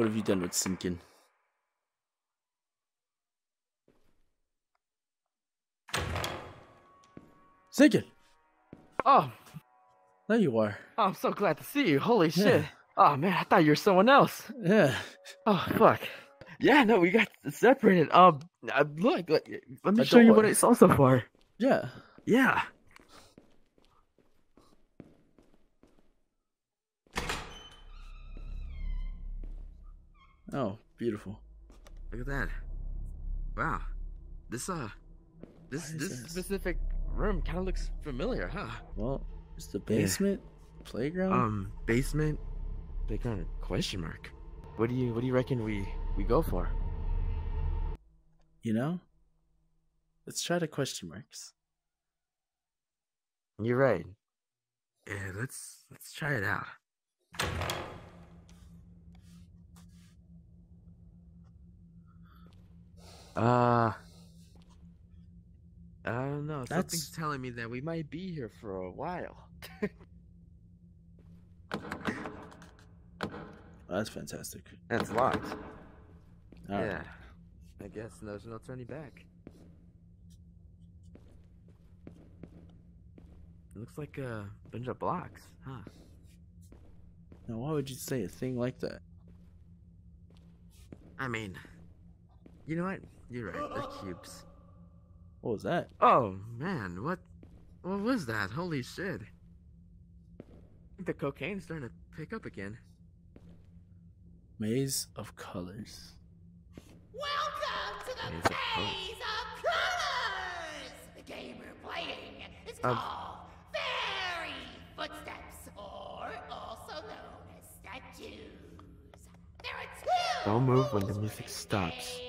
What have you done with Syncan? Syncan! Oh, There you are. oh, I'm so glad to see you. Holy Yeah. shit. Oh man, I thought you were someone else. Yeah. Oh fuck. Yeah, no, we got separated. Um, uh, look, let, let me show you what I saw so far. Yeah. Yeah. Oh, beautiful. Look at that. Wow. This uh, this this this? specific room kind of looks familiar, huh? Well, it's the basement, playground. Um, basement, playground question mark. What do you what do you reckon we we go for? you know? Let's try the question marks. You're right. Yeah, let's let's try it out. Uh I don't know. That's- Something's telling me that we might be here for a while. That's fantastic. That's locked. All right. yeah. I guess there's no turning back. It looks like a bunch of blocks, huh? Now, why would you say a thing like that? I mean, you know what? You're right. They're cubes. What was that? Oh man, what? What was that? Holy shit! I think the cocaine's starting to pick up again. Maze of colors. Welcome to the Maze of Colors. Maze of Colors! The game we're playing is Um, called Fairy Footsteps, or also known as statues. There are two Don't move when the music this stops.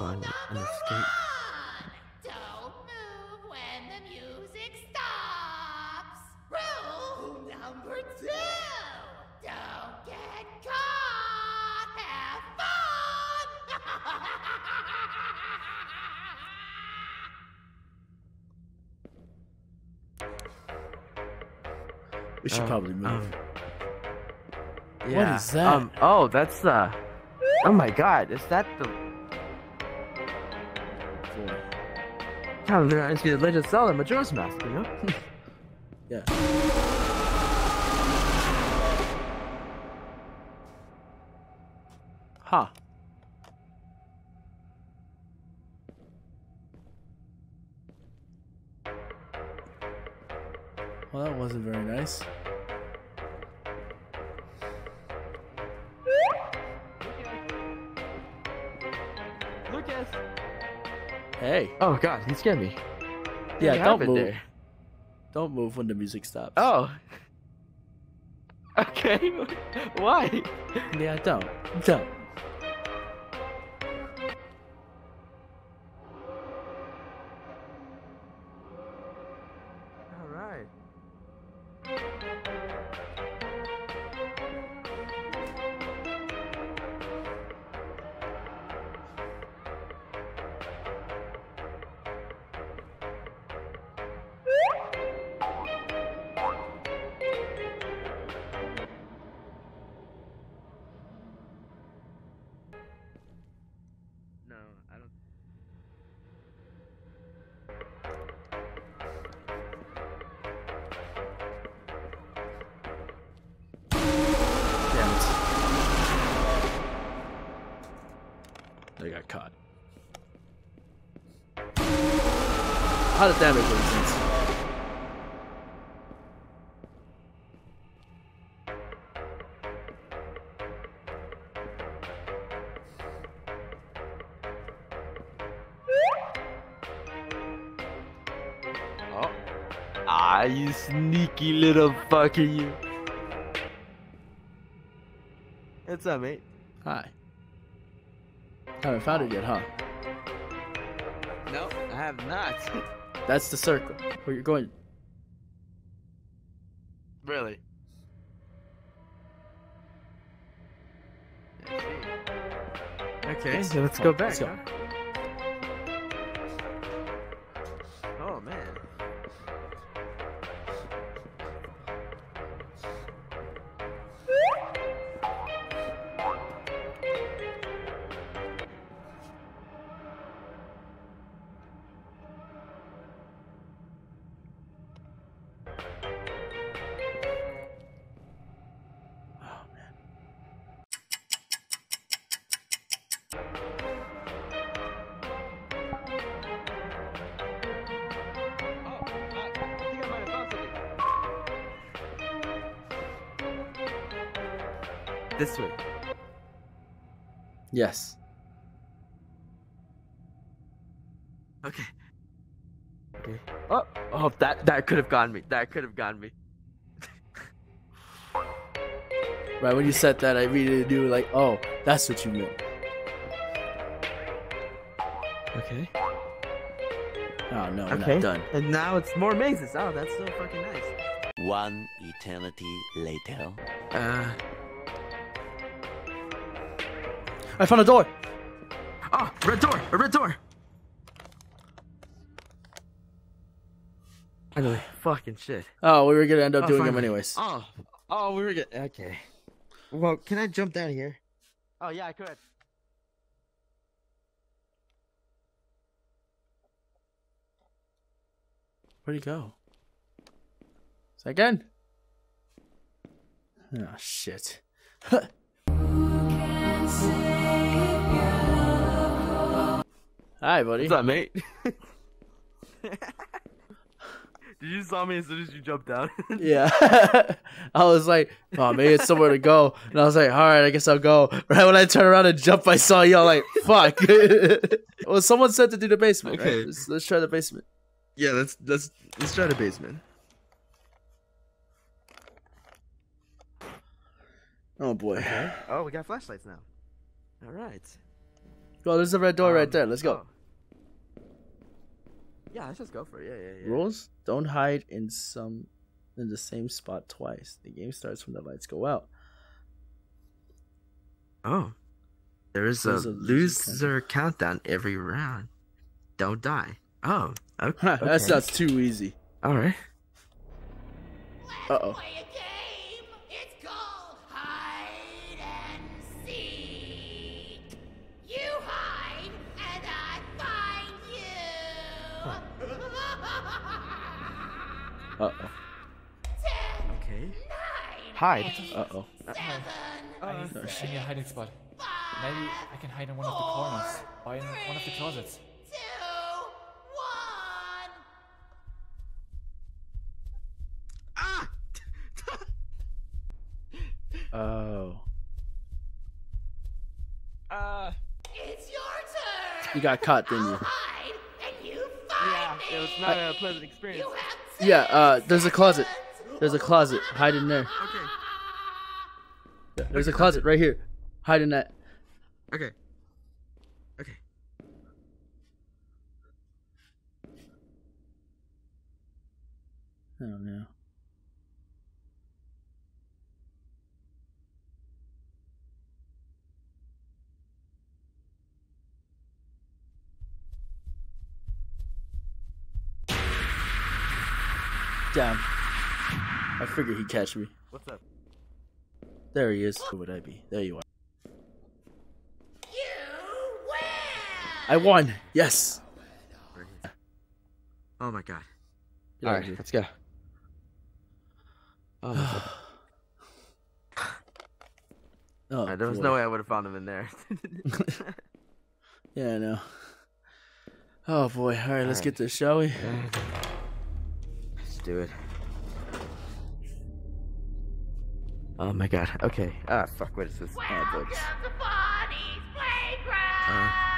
Game. Rule Find number escape. one. Don't move when the music stops. Rule number two. Don't get caught. Have fun. We should Um, probably move. um, yeah, is that? Um, oh, that's the. Oh my god, is that the kind of reminds me of Legend of Zelda Majora's Mask, you know? Yeah. Ha. Well, that wasn't very nice. Hey. Oh god, he scared me. Yeah, don't move. there? Don't move when the music stops. Oh. Okay. Why? Yeah, don't. Don't. How that make any sense? Oh. Ah, you sneaky little fucker, you. What's up, mate? Hi. Haven't found it yet, huh? No, I have not. That's the circle. Where you're going. really? Okay, so let's go back. let's go. huh? This way. Yes. Okay. Okay. Oh, oh, that that could have gotten me. That could have gotten me. Right when you said that, I immediately knew like, oh, that's what you meant. Okay. Oh no, we're Okay. not done. And now it's more mazes. Oh, that's so fucking nice. One eternity later. Uh. I found a door. Oh, red door. A red door. Finally, fucking shit. Oh, we were gonna end up Oh, doing them anyways. Oh, oh, we were get okay. Well, can I jump down here? Oh yeah, I could. Where'd he go? Second. Oh ah, shit. Hi, buddy. What's up, mate? Did you saw me as soon as you jumped down? Yeah. I was like, oh, maybe it's somewhere to go. And I was like, all right, I guess I'll go. Right when I turned around and jumped, I saw you. I'm like, fuck. well, someone said to do the basement. right? Okay. Let's, let's try the basement. yeah, let's let's let's try the basement. Oh, boy. Oh, we got flashlights now. All right. Well, there's a red door right Um, there. Let's go. oh. Yeah, let's just go for it. Yeah, yeah, yeah. Rules: Don't hide in some in the same spot twice. The game starts when the lights go out. Oh. There is a a loser loser countdown every round. Don't die. Oh. Okay. Huh, That's okay. not too easy. All right. Let's nine, Hide. eight, Uh oh. seven, I need, Oh, I need a hiding spot. five, Maybe I can hide in one of the corners or in one of the closets. two, one. Ah! Oh. uh. It's your turn. You got caught, didn't you? hide, and you Yeah, me. it was not a pleasant experience. You have Yeah. Uh, there's a closet. There's a closet. Hide in there. Okay. There's a closet right here. Hide in that. Okay. Okay. Oh no. Damn. I figured he'd catch me. What's up? There he is. Who would I be? There you are. You win. I won. Yes. Oh my god. Alright, right, let's go. Oh. Oh, Alright, there was boy. no way I would have found him in there. Yeah, I know. Oh boy. All right, let's Alright. get this, shall we? Let's do it. Oh my god. Okay. Ah, fuck. What is this? Welcome books. to Bonnie's Playground. Before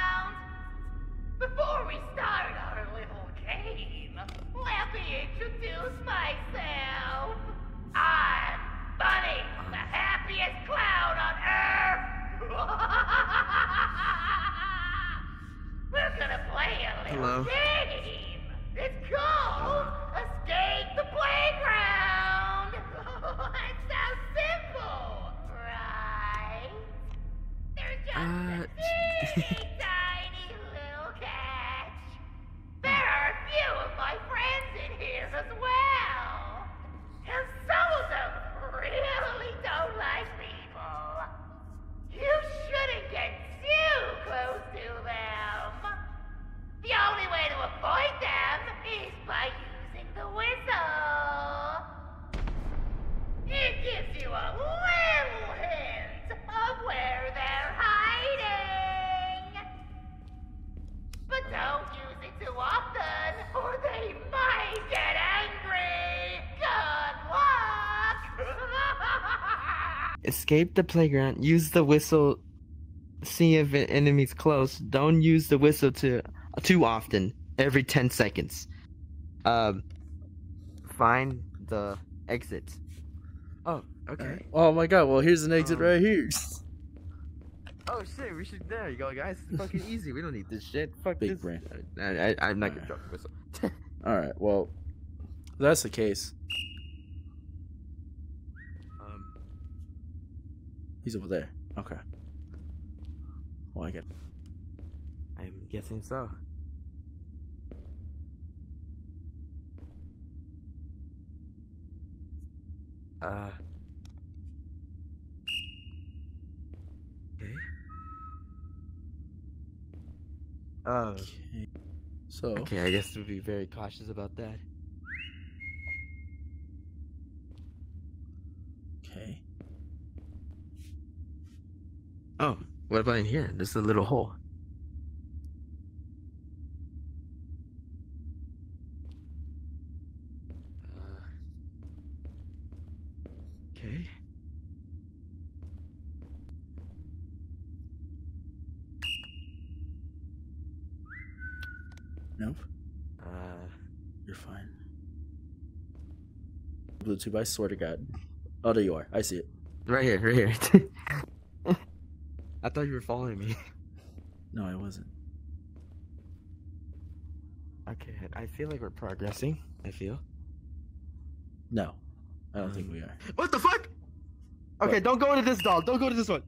escape the playground. Use the whistle. See if an enemy's close. Don't use the whistle to too often. Every ten seconds. Um. Find the exit. Oh, okay. Oh my god, well here's an exit Um, right here. Oh shit, we should. There you go, guys. It's fucking easy. We don't need this shit. Fuck Big this. brain. I, I, I'm not gonna drop the whistle. Alright, well that's the case. He's over there. Okay. Well I get I'm guessing so. Uh. Okay. Oh. okay. So Okay, I guess we'll be very cautious about that. okay. Oh, what about in here? There's a little hole. Uh, okay. Nope. Uh, You're fine. Bluetooth, I swear to God. Oh there you are. I see it. right here, right here. I thought you were following me. No, I wasn't. Okay, I feel like we're progressing. I feel. No. I don't think hmm. we are. What the fuck? Okay, don't go into this doll. Don't go to this one.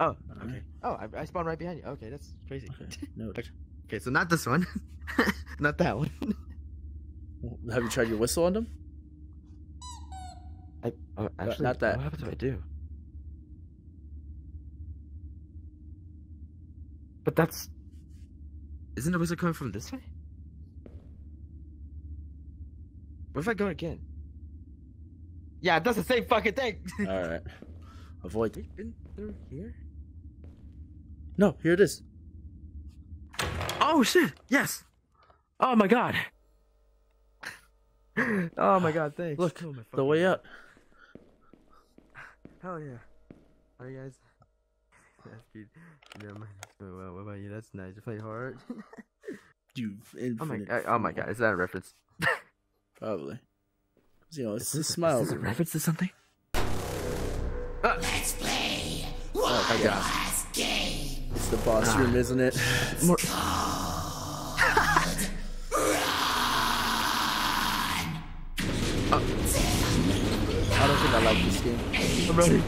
Oh, okay. Oh, I, I spawned right behind you. Okay, that's crazy. Okay. No. Okay. Okay, so not this one. not that one. Have you tried your whistle on them? I, oh, uh, actually, not that. What happens if I do? But that's. Isn't the whistle coming from this way? What if I go again? Yeah, it does the same fucking thing. Alright. Avoid We've been through here. No, here it is. Oh shit! Yes. Oh my god. oh my god! Thanks. Look, Oh, The way God. up. Hell yeah. Are you guys? That's good. Never mind. Oh, well, what about you? That's nice. You play hard. You oh my. infinite God. Oh my god! Is that a reference? Probably. 'Cause, You know, it's Is the this a- smile. Is this a reference to something? Ah! Let's play Oh, I got it. It's the boss ah. room, isn't it? More. Ah. I don't think I like this game. I'm ready.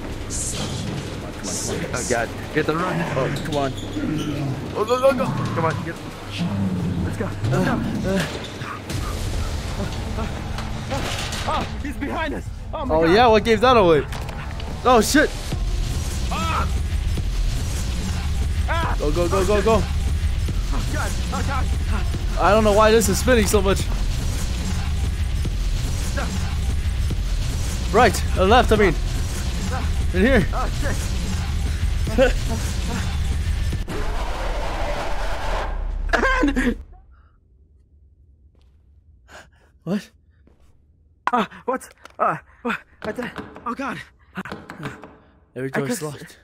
Oh god! Get the run! Oh, come on. Oh go go go! Come on, get. Let's go. Let's go. Oh, he's behind us! Oh my Oh god! yeah, what gave that away? Oh shit! Ah! Go go go go go! Oh god! Oh god! I don't know why this is spinning so much. Ah. Right, uh, left. I mean, in here. Oh shit! What? Ah, what? Ah, what? I did. Oh god! Every door's locked.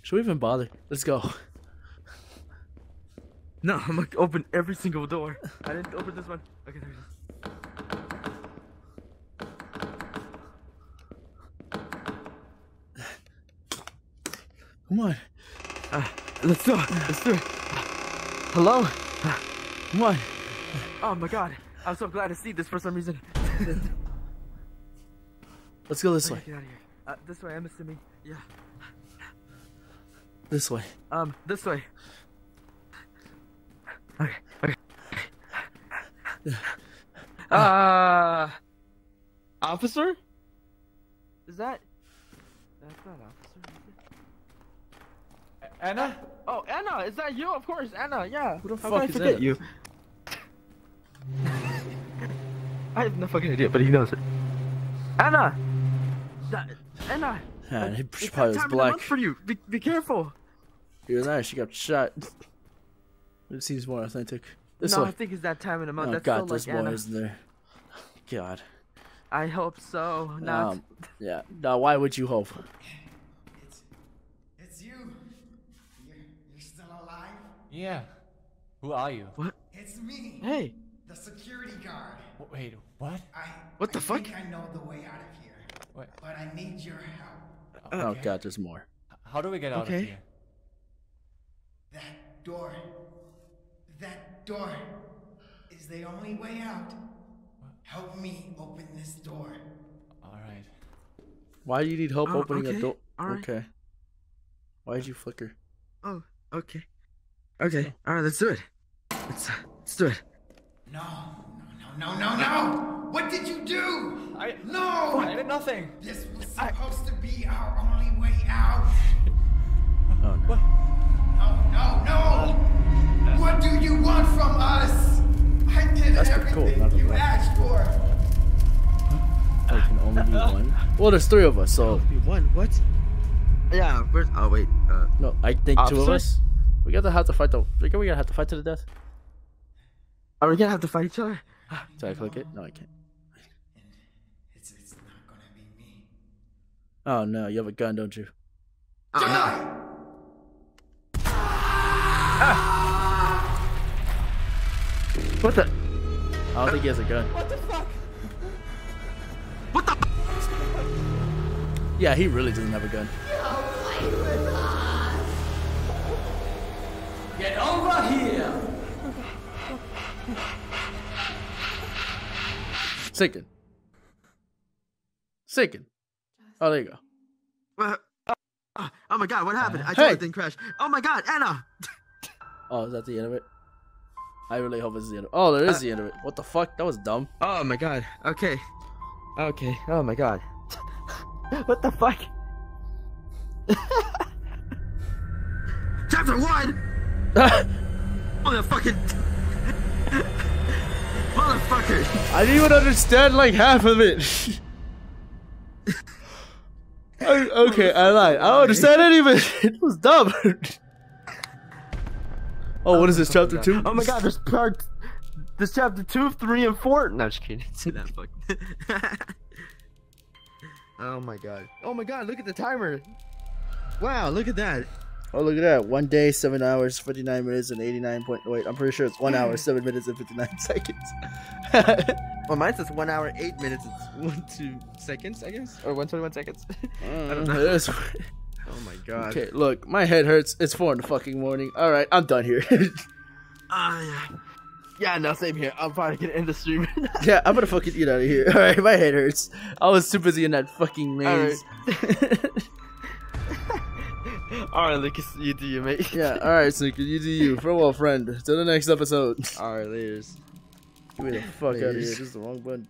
Should we even bother? Let's go. No, I'm gonna open every single door. I didn't open this one. Okay, there it is. Come on, Ah, let's do it. Let's do it. Hello? come on. Oh my god. I'm so glad to see this for some reason. Let's go this Okay, way. Get out of here. Uh, this way, I'm assuming. Yeah. This way. Um, this way. Okay, okay. Uh, officer? Is that? That's not officer. Is it? Anna? Oh, Anna, is that you? Of course, Anna. Yeah. Who the How fuck could I is forget that? you? I have no fucking idea, but he knows it. Anna. That, Anna. Yeah, uh, he it's that probably was time of the black. for you. Be, be careful. Even that, she got shot. It seems more authentic. This no, way. I think it's that time of the month. Oh That's god, still there's like more, Anna. isn't there? God. I hope so. Not. Um, yeah. Now, why would you hope? It's, it's you. You're, you're still alive? Yeah. Who are you? What? It's me, hey, the security guard. Wait, what? I. What the I fuck? Think I know the way out of here, Wait, but I need your help. Oh, oh god, there's more. How do we get out Okay. of here? That door. That door is the only way out. Help me open this door. All right. Why do you need help Oh, opening a okay, door? alright. Okay. Why did you flicker? oh, okay, okay. All right, let's do it. Let's uh, let's do it. No, no, no, no, no, no! What did you do? I- No! I did nothing. This was supposed to be our only way out. Oh no. No, no, no! What do you want from us? I did That's pretty cool, everything not gonna you lie. asked for. It can only be one. Well, there's three of us, so One. What? Yeah. Where's? Oh wait. Uh. no. I think two of us. We gotta have to fight the. We gotta we gotta have to fight to the death. Are we gonna have to fight each other? Did I click it? No, I can't. It's, it's not gonna be me. Oh no, you have a gun, don't you? Oh no. Die! Uh-huh. What the? I don't think he has a gun. What the fuck? What the? Yeah, he really doesn't have a gun. Get over here! Sinking. Sinking. Oh, there you go. Uh, oh, oh my god, what happened? I Hey! told it didn't crash. Oh my god, Anna! Oh, is that the end of it? I really hope it's the end of it. Oh, there is the end of it. What the fuck? That was dumb. Oh my god. Okay. Okay. Oh my god. what the fuck? Chapter one. Motherfucking. Motherfucker. I didn't even understand like half of it. I- okay, I lied. I don't understand any of it. It was dumb. oh, what is this? Chapter two? Oh my god, there's part. There's chapter two, three, and four. No, just kidding. See that fuck. oh my god. Oh my god, look at the timer. Wow, look at that. Oh, look at that. One day, seven hours, 59 minutes, and 89 point. Wait, I'm pretty sure it's one hour, seven minutes, and 59 seconds. Well, mine says one hour, eight minutes, and one, two seconds, I guess? Or 121 seconds. I don't know. Is- Oh my god. okay, look, my head hurts. It's four in the fucking morning. All right, I'm done here. Ah, yeah. Yeah, no, same here. I'm probably gonna end the stream. yeah, I'm gonna fucking get out of here. All right, my head hurts. I was too busy in that fucking maze. Alright, Lucas, you do you, mate. yeah, all right, Sneaker, you do you. Farewell, friend. Till the next episode. Alright, laters. Get me the fuck out of here. This is the wrong button.